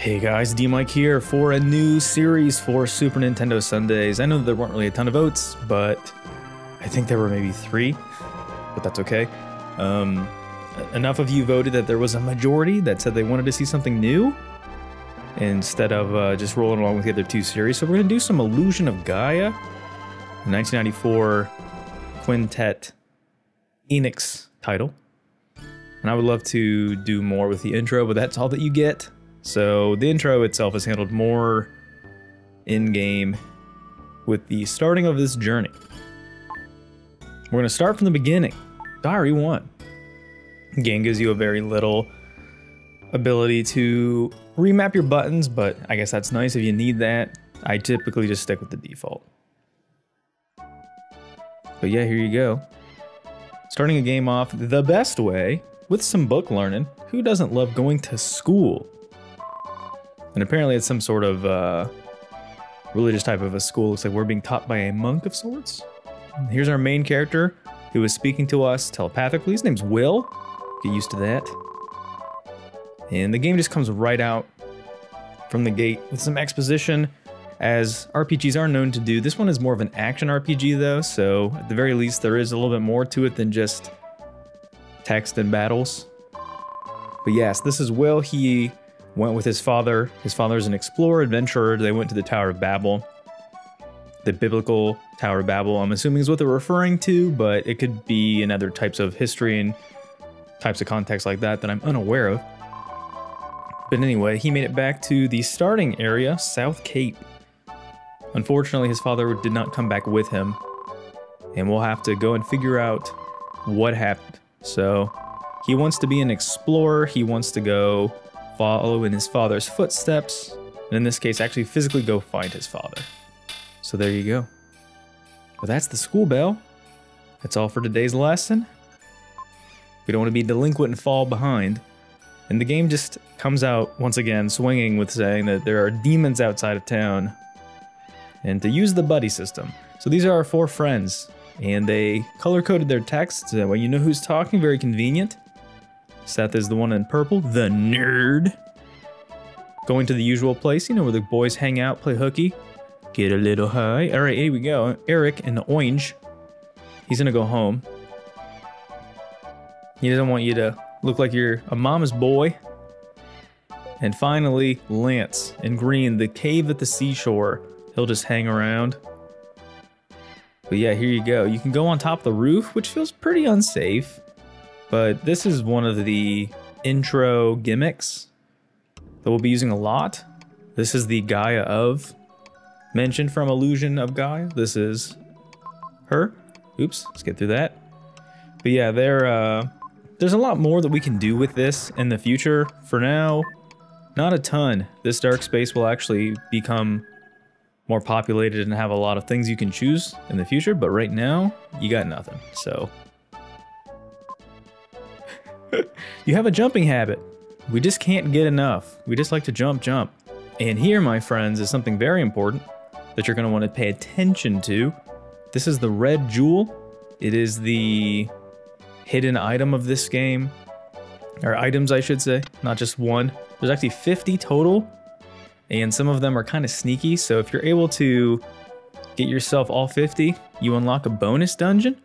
Hey guys, DMic here for a new series for Super Nintendo Sundays. I know there weren't really a ton of votes, but I think there were maybe three, but that's okay. Um, enough of you voted that there was a majority that said they wanted to see something new instead of uh, just rolling along with the other two series. So we're going to do some Illusion of Gaia, 1994 Quintet Enix title. And I would love to do more with the intro, but that's all that you get. So the intro itself is handled more in-game with the starting of this journey. We're going to start from the beginning. Diary 1. The game gives you a very little ability to remap your buttons, but I guess that's nice if you need that. I typically just stick with the default. But yeah, here you go. Starting a game off the best way with some book learning. Who doesn't love going to school? And apparently it's some sort of uh, religious type of a school. Looks like we're being taught by a monk of sorts. Here's our main character who is speaking to us telepathically. His name's Will. Get used to that. And the game just comes right out from the gate with some exposition, as RPGs are known to do. This one is more of an action RPG though, so at the very least there is a little bit more to it than just text and battles. But yes, this is Will. He went with his father. His father is an explorer, adventurer. They went to the Tower of Babel. The biblical Tower of Babel, I'm assuming is what they're referring to, but it could be in other types of history and types of context like that that I'm unaware of. But anyway, he made it back to the starting area, South Cape. Unfortunately, his father did not come back with him, and we'll have to go and figure out what happened. So, he wants to be an explorer, he wants to go follow in his father's footsteps, and in this case, actually physically go find his father. So there you go. But that's the school bell. That's all for today's lesson. We don't want to be delinquent and fall behind. And the game just comes out once again swinging with saying that there are demons outside of town and to use the buddy system. So these are our four friends and they color coded their text so that way you know who's talking, very convenient. Seth is the one in purple, the nerd. Going to the usual place, you know, where the boys hang out, play hooky, get a little high. All right, here we go. Eric in the orange. He's gonna go home. He doesn't want you to look like you're a mama's boy. And finally, Lance in green, the cave at the seashore. He'll just hang around. But yeah, here you go. You can go on top of the roof, which feels pretty unsafe. But this is one of the intro gimmicks that we'll be using a lot. This is the Gaia of mentioned from Illusion of Gaia. This is her. Oops, let's get through that. But yeah, there, uh, there's a lot more that we can do with this in the future. For now, not a ton. This dark space will actually become more populated and have a lot of things you can choose in the future, but right now, you got nothing. So you have a jumping habit. We just can't get enough. We just like to jump, jump. And here, my friends, is something very important that you're going to want to pay attention to. This is the red jewel. It is the hidden item of this game. Or items, I should say, not just one. There's actually 50 total, and some of them are kind of sneaky. So if you're able to get yourself all 50, you unlock a bonus dungeon.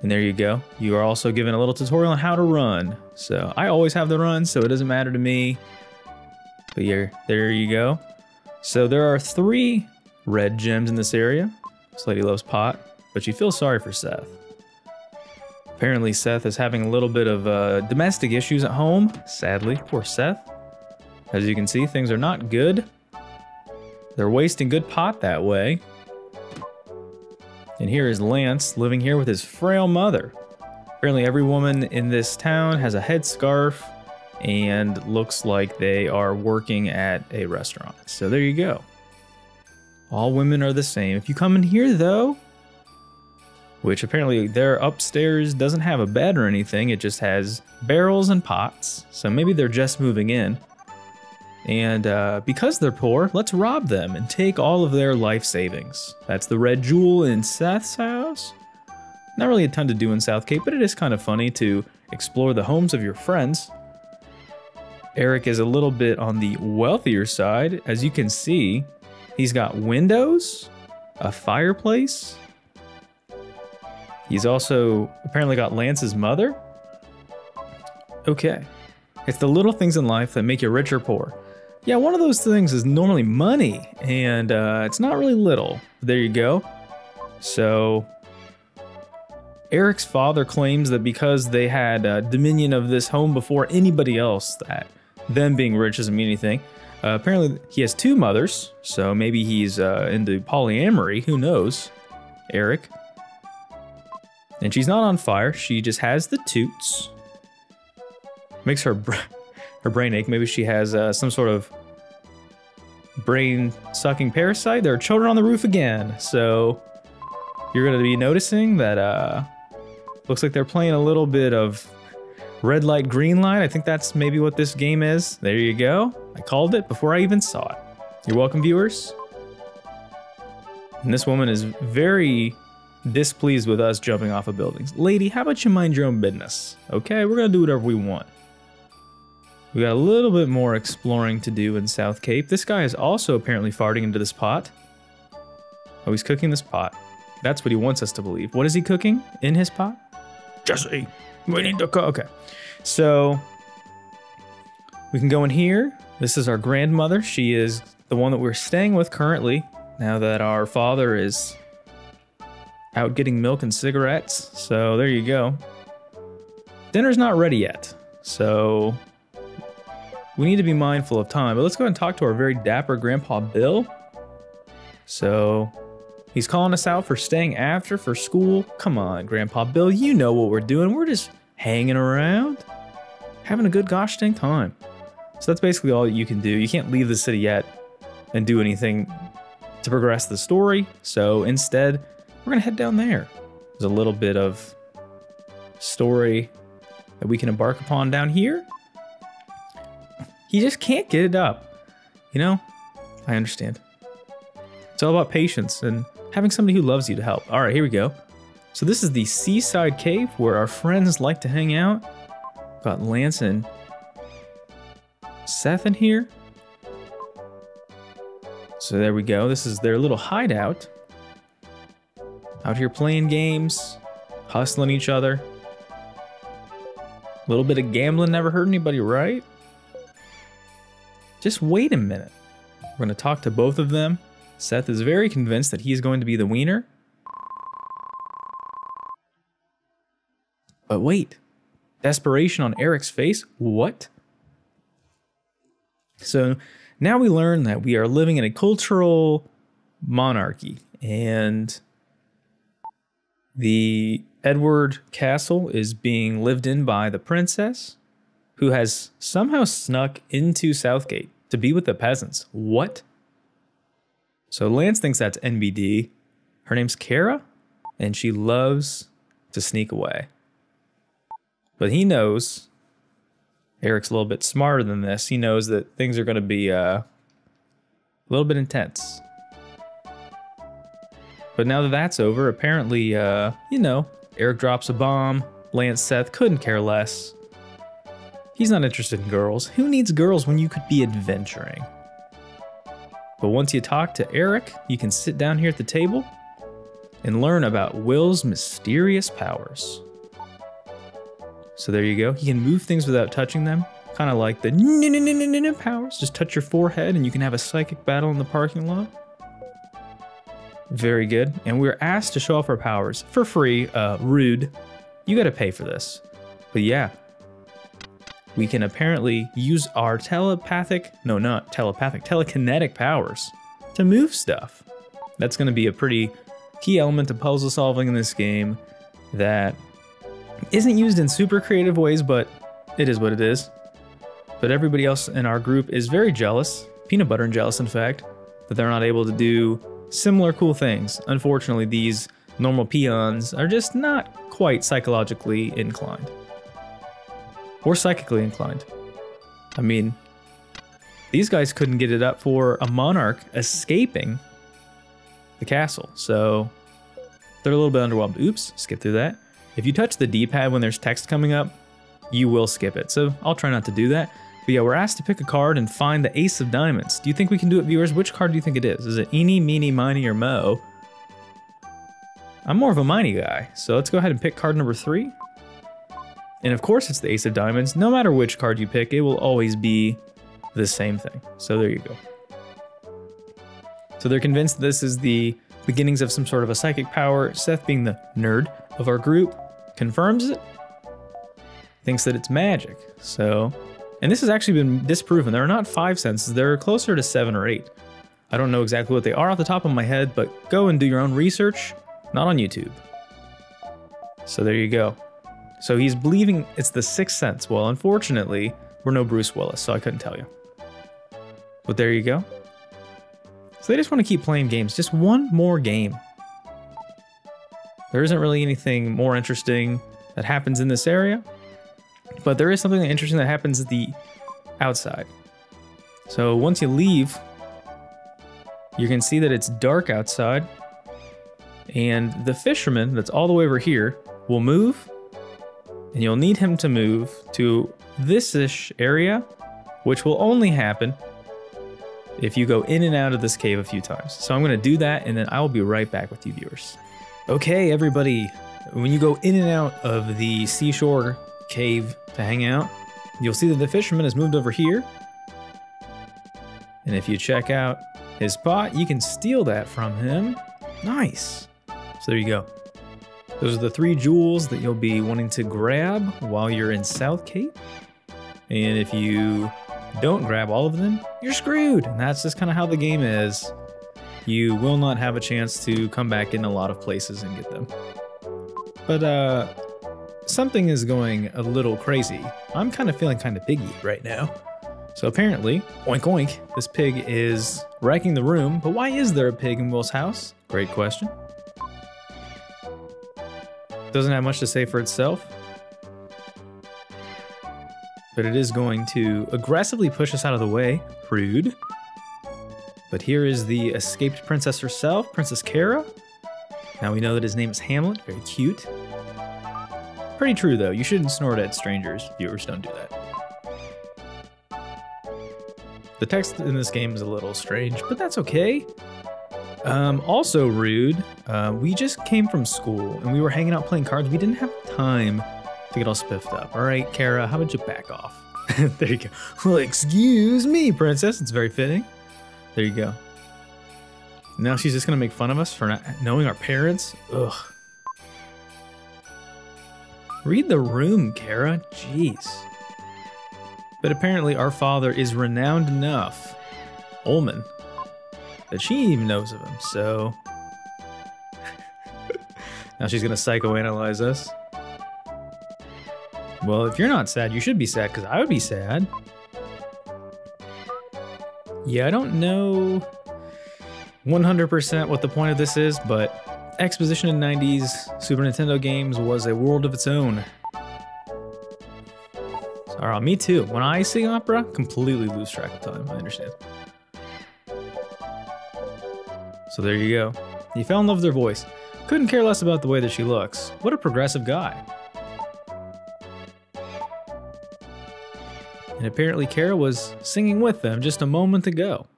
And there you go. You are also given a little tutorial on how to run. So I always have the run, so it doesn't matter to me. But yeah, there you go. So there are three red gems in this area. This lady loves pot, but she feels sorry for Seth. Apparently Seth is having a little bit of uh, domestic issues at home, sadly. Poor Seth. As you can see, things are not good. They're wasting good pot that way. And here is Lance living here with his frail mother. Apparently every woman in this town has a headscarf and looks like they are working at a restaurant. So there you go. All women are the same. If you come in here though, which apparently their upstairs doesn't have a bed or anything, it just has barrels and pots. So maybe they're just moving in. And uh, because they're poor, let's rob them and take all of their life savings. That's the red jewel in Seth's house. Not really a ton to do in South Cape, but it is kind of funny to explore the homes of your friends. Eric is a little bit on the wealthier side. As you can see, he's got windows, a fireplace. He's also apparently got Lance's mother. Okay. It's the little things in life that make you rich or poor. Yeah, one of those things is normally money, and uh, it's not really little. There you go. So, Eric's father claims that because they had uh, dominion of this home before anybody else, that them being rich doesn't mean anything. Uh, apparently, he has two mothers, so maybe he's uh, into polyamory. Who knows? Eric. And she's not on fire. She just has the toots. Makes her her brain ache. Maybe she has uh, some sort of brain sucking parasite. There are children on the roof again. So you're going to be noticing that uh, looks like they're playing a little bit of red light, green light. I think that's maybe what this game is. There you go. I called it before I even saw it. You're welcome, viewers. And this woman is very displeased with us jumping off of buildings. Lady, how about you mind your own business? Okay, we're gonna do whatever we want. We got a little bit more exploring to do in South Cape. This guy is also apparently farting into this pot. Oh, he's cooking this pot. That's what he wants us to believe. What is he cooking in his pot? Jesse, we need to cook. Okay, so we can go in here. This is our grandmother. She is the one that we're staying with currently. Now that our father is out getting milk and cigarettes. So there you go. Dinner's not ready yet. So we need to be mindful of time. But let's go ahead and talk to our very dapper Grandpa Bill. So he's calling us out for staying after for school. Come on, Grandpa Bill, you know what we're doing. We're just hanging around, having a good gosh dang time. So that's basically all you can do. You can't leave the city yet and do anything to progress the story. So instead, we're gonna head down there. There's a little bit of story that we can embark upon down here. He just can't get it up. You know, I understand. It's all about patience and having somebody who loves you to help. All right, here we go. So this is the seaside cave where our friends like to hang out. Got Lance and Seth in here. So there we go. This is their little hideout. Out here playing games, hustling each other. A little bit of gambling never hurt anybody, right? Just wait a minute. We're going to talk to both of them. Seth is very convinced that he's going to be the wiener. But wait. Desperation on Eric's face? What? So now we learn that we are living in a cultural monarchy and the Edward Castle is being lived in by the princess, who has somehow snuck into South Cape to be with the peasants. What? So Lance thinks that's NBD. Her name's Kara, and she loves to sneak away. But he knows Eric's a little bit smarter than this. He knows that things are going to be uh, a little bit intense. But now that that's over, apparently, uh, you know, Eric drops a bomb. Lance Seth couldn't care less. He's not interested in girls. Who needs girls when you could be adventuring? But once you talk to Eric, you can sit down here at the table and learn about Will's mysterious powers. So there you go. He can move things without touching them, kind of like the powers. Just touch your forehead and you can have a psychic battle in the parking lot. Very good. And we are asked to show off our powers for free. Uh, rude. You got to pay for this. But yeah, we can apparently use our telepathic, no, not telepathic, telekinetic powers to move stuff. That's going to be a pretty key element to puzzle solving in this game that isn't used in super creative ways, but it is what it is. But everybody else in our group is very jealous, peanut butter and jealous, in fact, that they're not able to do similar cool things. Unfortunately, these normal peons are just not quite psychologically inclined. Or psychically inclined. I mean, these guys couldn't get it up for a monarch escaping the castle, so they're a little bit underwhelmed. Oops, skip through that. If you touch the D-pad when there's text coming up, you will skip it, so I'll try not to do that. But yeah, we're asked to pick a card and find the ace of diamonds. Do you think we can do it, viewers? Which card do you think it is? Is it Eeny, Meeny, Miny, or Mo? I'm more of a Miny guy, so let's go ahead and pick card number three. And of course it's the ace of diamonds. No matter which card you pick, it will always be the same thing. So there you go. So they're convinced this is the beginnings of some sort of a psychic power. Seth, being the nerd of our group, confirms it, thinks that it's magic. So and this has actually been disproven. There are not five senses, they're closer to seven or eight. I don't know exactly what they are off the top of my head, but go and do your own research, not on YouTube. So there you go. So he's believing it's the sixth sense. Well, unfortunately, we're no Bruce Willis, so I couldn't tell you. But there you go. So they just want to keep playing games. Just one more game. There isn't really anything more interesting that happens in this area. But there is something interesting that happens at the outside. So once you leave, you can see that it's dark outside. And the fisherman that's all the way over here will move. And you'll need him to move to this-ish area, which will only happen if you go in and out of this cave a few times. So I'm going to do that, and then I will be right back with you viewers. Okay, everybody, when you go in and out of the seashore cave to hang out, you'll see that the fisherman has moved over here. And if you check out his spot, you can steal that from him. Nice. So there you go. Those are the three jewels that you'll be wanting to grab while you're in South Cape. And if you don't grab all of them, you're screwed. And that's just kind of how the game is. You will not have a chance to come back in a lot of places and get them. But uh, something is going a little crazy. I'm kind of feeling kind of piggy right now. So apparently, oink oink, this pig is wrecking the room, but why is there a pig in Will's house? Great question. Doesn't have much to say for itself. But it is going to aggressively push us out of the way. Rude. But here is the escaped princess herself, Princess Kara. Now we know that his name is Hamlet, very cute. Pretty true though, you shouldn't snort at strangers. Viewers don't do that. The text in this game is a little strange, but that's okay. Um, also rude, uh, we just came from school and we were hanging out playing cards. We didn't have time to get all spiffed up. All right, Kara, how about you back off? there you go. Well, excuse me, princess. It's very fitting. There you go. Now she's just gonna make fun of us for not knowing our parents. Ugh. Read the room, Kara. Jeez. But apparently, our father is renowned enough, Olman, that she even knows of him, so. now she's gonna psychoanalyze us. Well, if you're not sad, you should be sad, because I would be sad. Yeah, I don't know 100% what the point of this is, but exposition in 90s Super Nintendo games was a world of its own. Sorry, me too. When I sing opera, completely lose track of time. I understand. So there you go. He fell in love with her voice. Couldn't care less about the way that she looks. What a progressive guy. And apparently Kara was singing with them just a moment ago.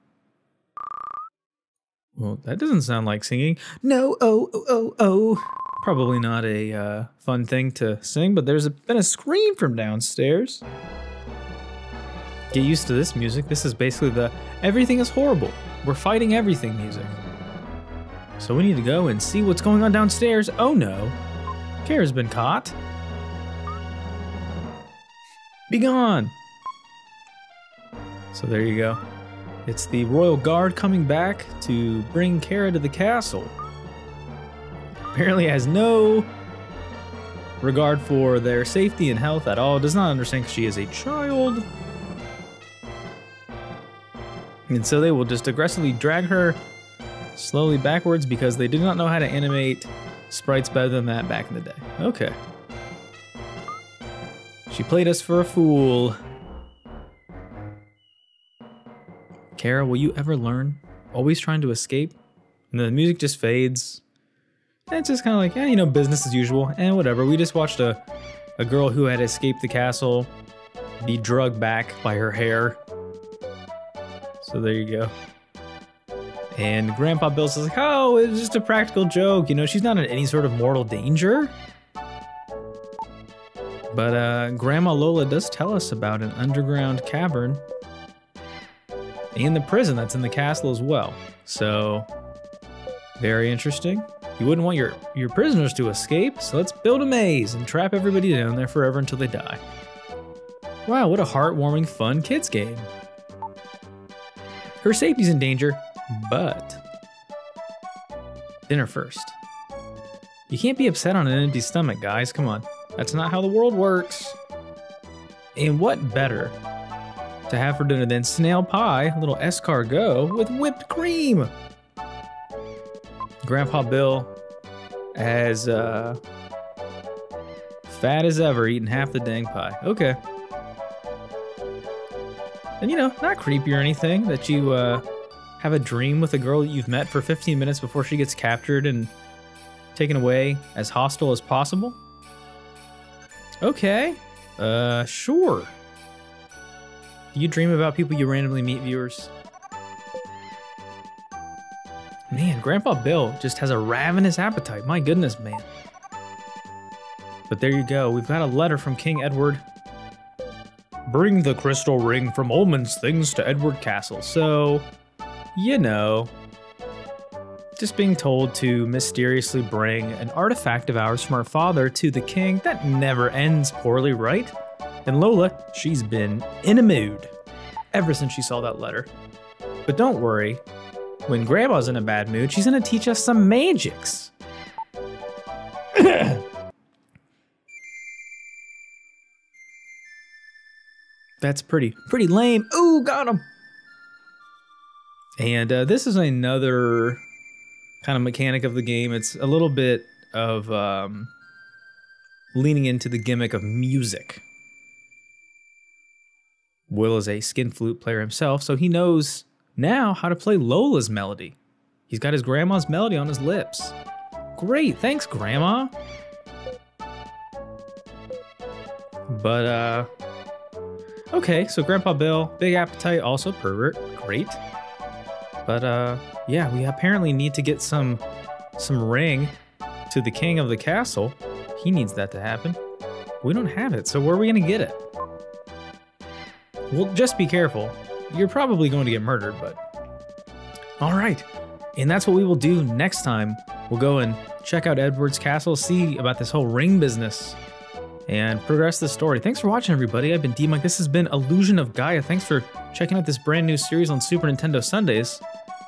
Well, that doesn't sound like singing. No, oh, oh, oh, oh. Probably not a uh, fun thing to sing, but there's a, been a scream from downstairs. Get used to this music. This is basically the everything is horrible. We're fighting everything music. So we need to go and see what's going on downstairs. Oh no. Kara's been caught. Be gone. So there you go. It's the royal guard coming back to bring Kara to the castle. Apparently has no regard for their safety and health at all. Does not understand she is a child. And so they will just aggressively drag her slowly backwards because they did not know how to animate sprites better than that back in the day. Okay. She played us for a fool. Kara, will you ever learn? Always trying to escape? And the music just fades. And it's just kind of like, yeah, you know, business as usual. And whatever. We just watched a, a girl who had escaped the castle be drugged back by her hair. So there you go. And Grandpa Bill says, like, oh, it was just a practical joke. You know, she's not in any sort of mortal danger. But uh, Grandma Lola does tell us about an underground cavern in the prison that's in the castle as well. So, very interesting. You wouldn't want your, your prisoners to escape, so let's build a maze and trap everybody down there forever until they die. Wow, what a heartwarming, fun kids game. Her safety's in danger, but dinner first. You can't be upset on an empty stomach, guys. Come on. That's not how the world works. And what better to have for dinner than snail pie, a little escargot with whipped cream? Grandpa Bill, as uh, fat as ever, eating half the dang pie. Okay. And you know, not creepy or anything that you uh, have a dream with a girl that you've met for 15 minutes before she gets captured and taken away as hostile as possible. Okay, uh, sure. Do you dream about people you randomly meet, viewers? Man, Grandpa Bill just has a ravenous appetite. My goodness, man. But there you go. We've got a letter from King Edward Bring the crystal ring from Olman's things to Edward Castle. So, you know, just being told to mysteriously bring an artifact of ours from our father to the king, that never ends poorly, right? And Lola, she's been in a mood ever since she saw that letter. But don't worry, when Grandma's in a bad mood, she's gonna teach us some magics. That's pretty, pretty lame. Ooh, got him. And uh, this is another kind of mechanic of the game. It's a little bit of um, leaning into the gimmick of music. Will is a skin flute player himself, so he knows now how to play Lola's melody. He's got his grandma's melody on his lips. Great, thanks, Grandma. But, uh, Okay, so Grandpa Bill, big appetite, also pervert. Great. But uh yeah, we apparently need to get some some ring to the king of the castle. He needs that to happen. We don't have it, so where are we gonna get it? Well, just be careful. You're probably going to get murdered, but. Alright. And that's what we will do next time. We'll go and check out Edward's castle, see about this whole ring business and progress the story. Thanks for watching, everybody. I've been DMic. This has been Illusion of Gaia. Thanks for checking out this brand new series on Super Nintendo Sundays,